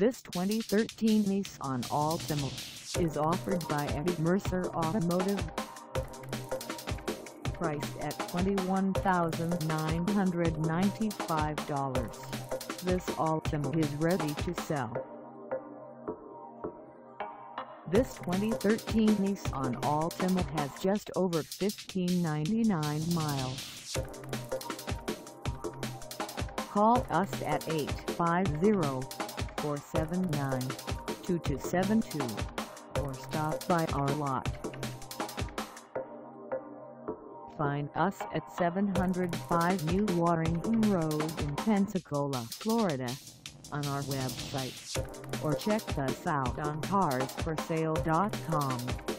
This 2013 Nissan Altima is offered by Eddie Mercer Automotive. Priced at $21,995, this Altima is ready to sell. This 2013 Nissan Altima has just over 1599 miles. Call us at 850-479-2272 or stop by our lot. Find us at 705 New Warrington Road in Pensacola, Florida on our website or check us out on carsforsale.com.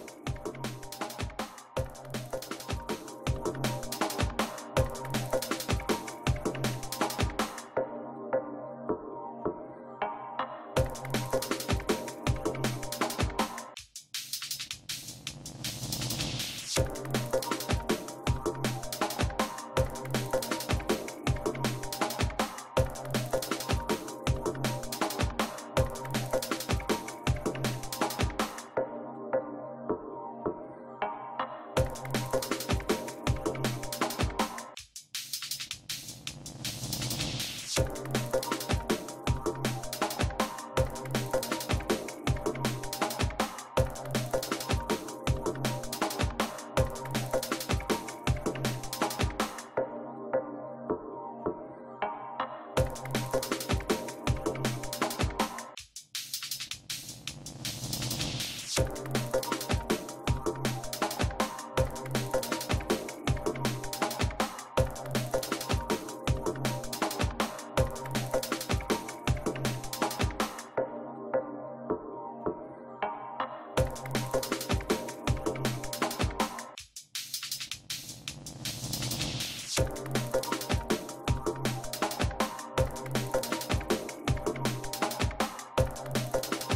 Thank